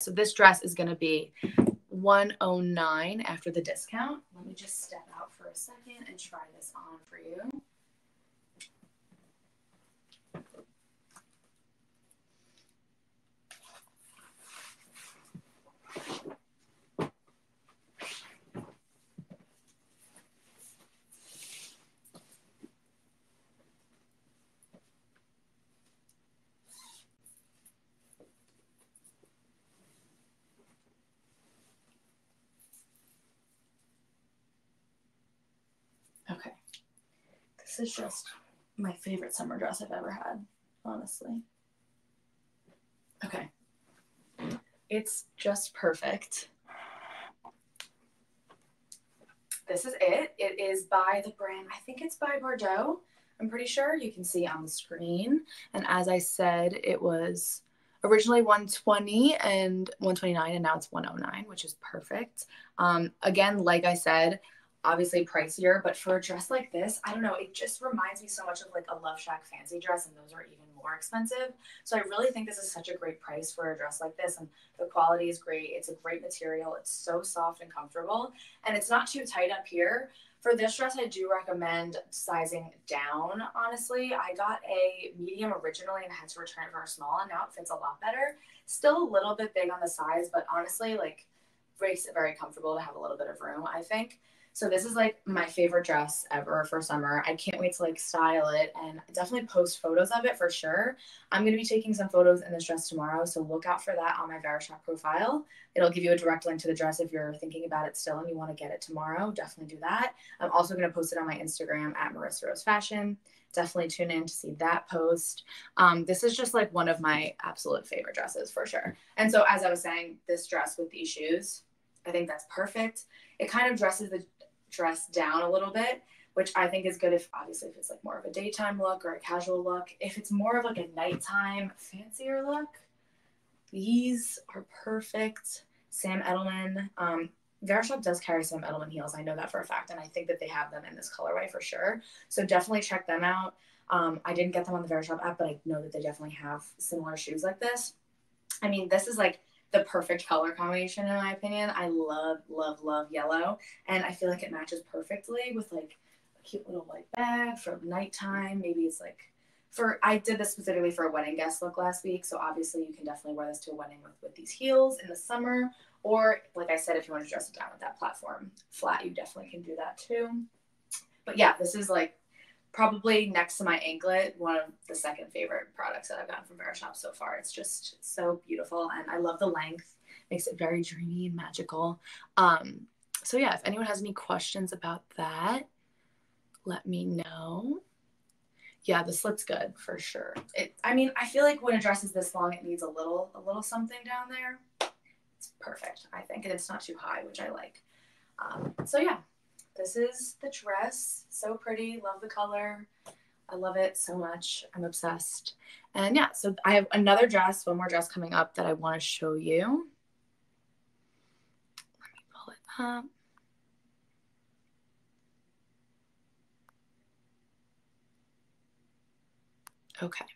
So this dress is going to be 109 after the discount. Let me just step out for a second and try this on for you. Okay. This is just my favorite summer dress I've ever had, honestly. Okay. It's just perfect. This is it. It is by the brand, I think it's by Bardot. I'm pretty sure you can see on the screen. And as I said, it was originally 120 and 129 and now it's 109 which is perfect um, again like i said obviously pricier, but for a dress like this, I don't know, it just reminds me so much of like a LoveShackFancy dress, and those are even more expensive. So I really think this is such a great price for a dress like this, and the quality is great. It's a great material. It's so soft and comfortable, and it's not too tight up here. For this dress, I do recommend sizing down. Honestly, I got a medium originally and had to return it for a small, and now it fits a lot better. Still a little bit big on the size, but honestly, like makes it very comfortable to have a little bit of room. I think. So this is like my favorite dress ever for summer. I can't wait to like style it and definitely post photos of it for sure. I'm going to be taking some photos in this dress tomorrow, so look out for that on my Verishop profile. It'll give you a direct link to the dress if you're thinking about it still and you want to get it tomorrow. Definitely do that. I'm also going to post it on my Instagram at Marisa Rose Fashion. Definitely tune in to see that post. Um, this is just like one of my absolute favorite dresses for sure. And so, as I was saying, this dress with these shoes, I think that's perfect. It kind of dresses the dress down a little bit, which I think is good if obviously if it's like more of a daytime look or a casual look. If it's more of like a nighttime fancier look, these are perfect. Sam Edelman. Um, Verishop does carry Sam Edelman heels. I know that for a fact, and I think that they have them in this colorway for sure. So definitely check them out. Um, I didn't get them on the Verishop app, but I know that they definitely have similar shoes like this. I mean, this is like the perfect color combination in my opinion. I love, love, love yellow. And I feel like it matches perfectly with like a cute little white bag for nighttime. Maybe it's like for I did this specifically for a wedding guest look last week. So obviously you can definitely wear this to a wedding with, with these heels in the summer. Or like I said, if you want to dress it down with that platform flat, you definitely can do that too. But yeah, this is like probably next to my anklet, one of the second favorite products that I've gotten from Verishop so far. It's just so beautiful and I love the length. Makes it very dreamy and magical. Um, so yeah, if anyone has any questions about that, let me know. Yeah, the slit's good for sure. It I mean, I feel like when a dress is this long, it needs a little a little something down there. It's perfect, I think, and it's not too high, which I like. Um, so yeah, this is the dress. So pretty. Love the color. I love it so much. I'm obsessed. And yeah, so I have another dress, one more dress coming up that I want to show you. Let me pull it up. Okay.